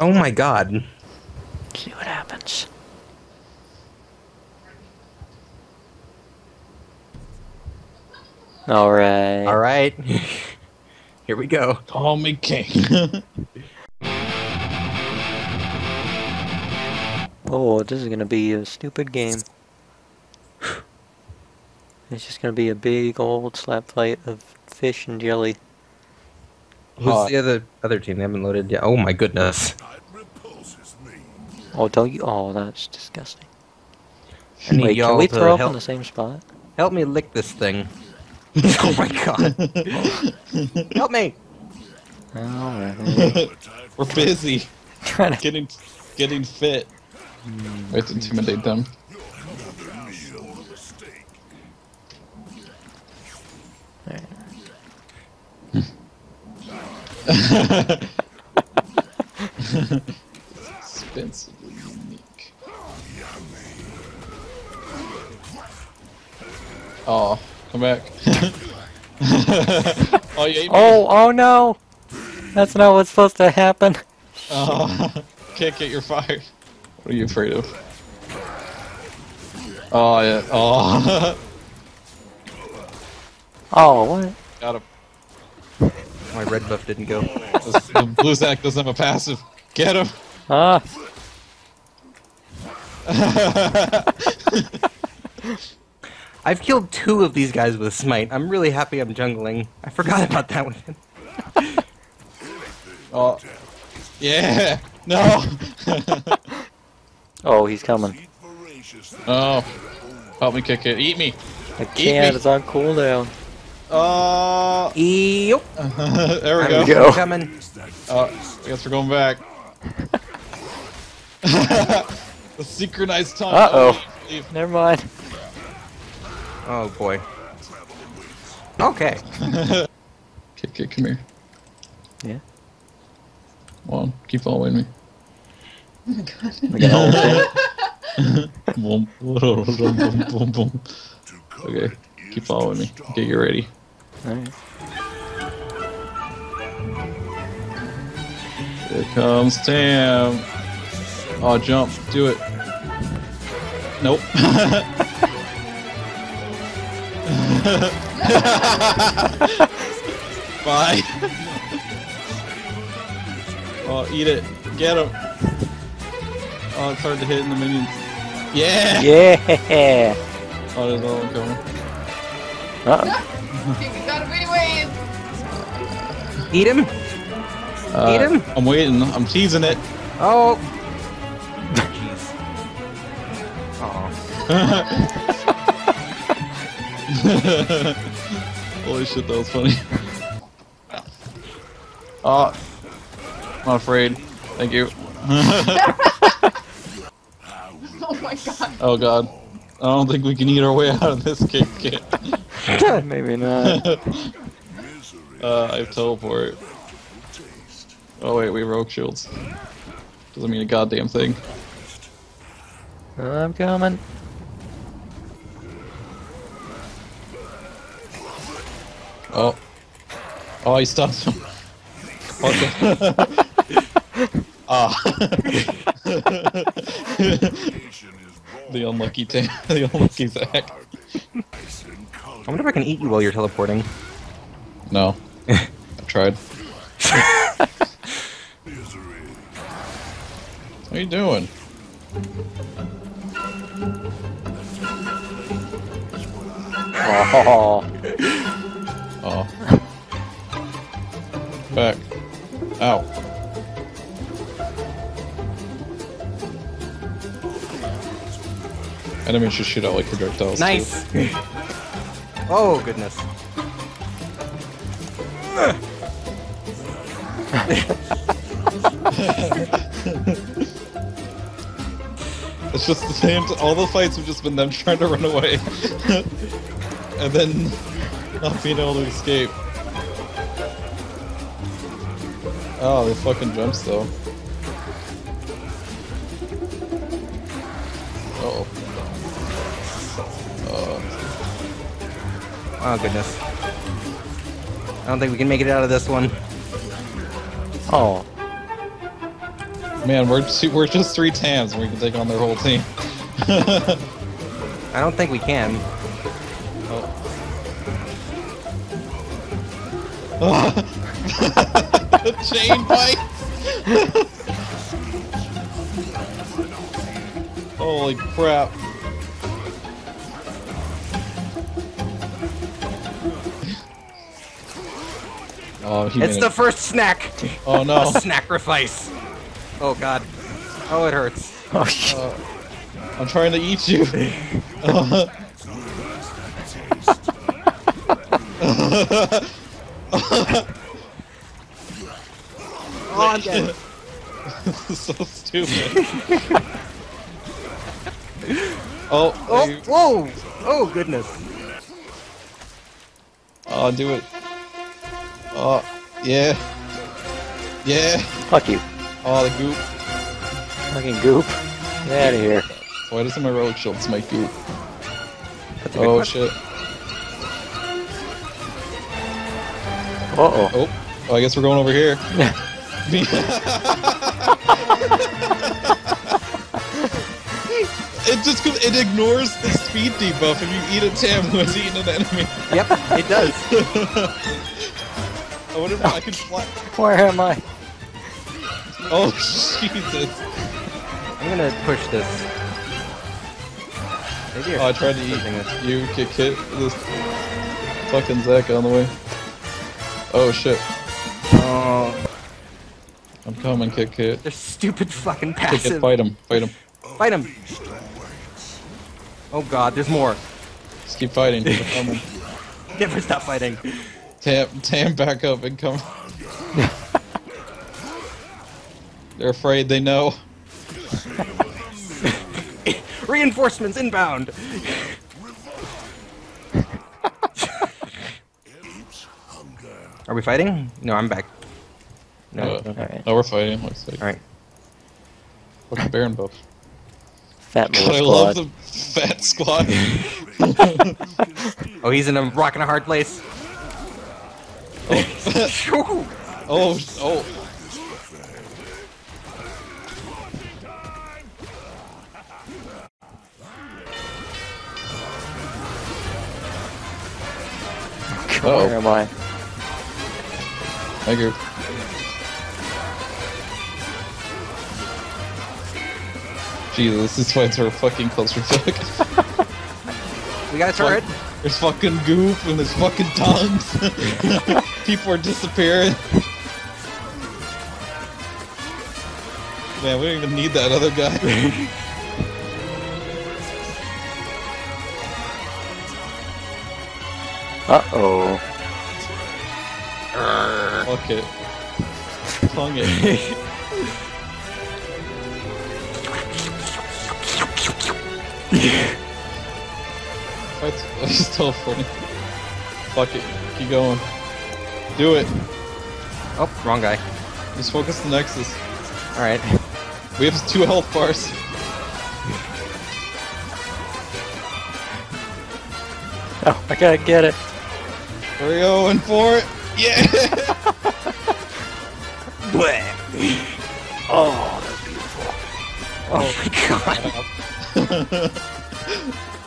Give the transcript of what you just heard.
Oh my god. See what happens. Alright. Alright. Here we go. Call me king. Oh, this is gonna be a stupid game. It's just gonna be a big old slap fight of fish and jelly. Who's Hot. the other other team? They haven't loaded yet. Oh my goodness. Oh, don't you? Oh, that's disgusting. I need Wait, can y'all we to throw up help, in the same spot? help me lick this thing. oh my god. help me. Alright. We're busy Trying to. getting getting fit. We have to intimidate them. Expensively unique. Oh, come back. oh, you. Oh, oh no! That's not what's supposed to happen. Oh, can't get your fire. What are you afraid of? Oh, yeah. Oh. Oh, what? Got him. My red buff didn't go. This- The blue sack doesn't have a passive. Get him. Ah! I've killed two of these guys with smite. I'm really happy I'm jungling. I forgot about that with him. Oh. Yeah. No. Oh, he's coming. oh. Help me kick it. Eat me. I can't, it's on cooldown. Uh, oh. Eep. there we I'm go. go. coming. Oh, I guess we're going back. the synchronized time. Uh-oh. Oh, leave. Never mind. Oh boy. Okay. Kick, kick, come here. Yeah. Come on, keep following me. We got all the boom, boom, boom, boom, boom. Okay, keep following me. Okay, you're ready. Alright. Here comes Tahm. Oh, jump. Do it. Nope. Bye. oh, eat it. Get him. Oh, it's hard to hit in the minions. Yeah. Yeah! Oh, there's another one coming. Uh-oh. You got him anyways. Eat him. Uh, Eat him? I'm waiting. I'm teasing it. Oh. Jeez. Aw. Holy shit, that was funny. Oh, I'm not afraid. Thank you. Oh my god. Oh god. I don't think we can eat our way out of this Kit Kit. Maybe not. uh, I have teleport. Oh wait, we have rogue shields. Doesn't mean a goddamn thing. I'm coming. Oh. Oh, he stopped him. What the? Ah. the unlucky ta- the unlucky Zac. I wonder if I can eat you while you're teleporting. No. I tried. what are you doing? Oh, Oh. Back. Ow. Enemies should shoot out like projectiles. Nice. Oh goodness. It's just the same. all the fights have just been them trying to run away, and then not being able to escape. Oh, they fucking jumps though. Oh goodness. I don't think we can make it out of this one. oh. Man, we're two, we're just three Tahms and we can take on their whole team. I don't think we can. Oh! Chain bite. Holy crap. Oh, he It's the first snack. Oh no. Sacrifice. Oh god. Oh, it hurts. Oh, shit. I'm trying to eat you. Uh, Oh, I'm dead. so stupid. oh, Oh, whoa! Oh, goodness. oh, do it. Oh, yeah. Yeah. Fuck you. Oh, the goop. Fucking goop. Get out of here. Why doesn't my relic shield smite goop? That's a good Oh question. shit. Uh-oh. Oh. oh, I guess we're going over here. It just it ignores the speed debuff if you eat a Tahm who has eaten an enemy. Yep, it does. I wonder if I can fly. Where am I? Oh Jesus! I'm gonna push this. Maybe Oh, I tried to eat this. you, kick hit this fucking Zac on the way. Oh shit! Oh, I'm coming, kick hit. they're stupid fucking Kick passive. it, fight him, fight him. Fight him. Oh god, there's more. Just keep fighting. Never stop fighting. Tahm, Tahm, back up and come. They're afraid. They know. Reinforcements inbound. Are we fighting? No, I'm back. No. Uh, okay. Alright. No, we're fighting. Looks like. All right. Look at Baron buff. Fat God, I love the fat squad. Oh, he's in a rock and a hard place. Oh, oh, oh. Uh-oh. Where am I? I agree. Jesus, these fights are fucking clusterfuck. We got a turret. There's fucking goop and there's fucking tongues. People are disappearing. Man, we don't even need that other guy. Uh-oh. Fuck it. Tongue it. Fights that's still funny. Fuck it. Keep going. Do it. Oh, wrong guy. Just focus the Nexus. All right. We have two health bars. Oh, I gotta get it. We're going for it. Yeah! Oh, that's beautiful. Oh my god.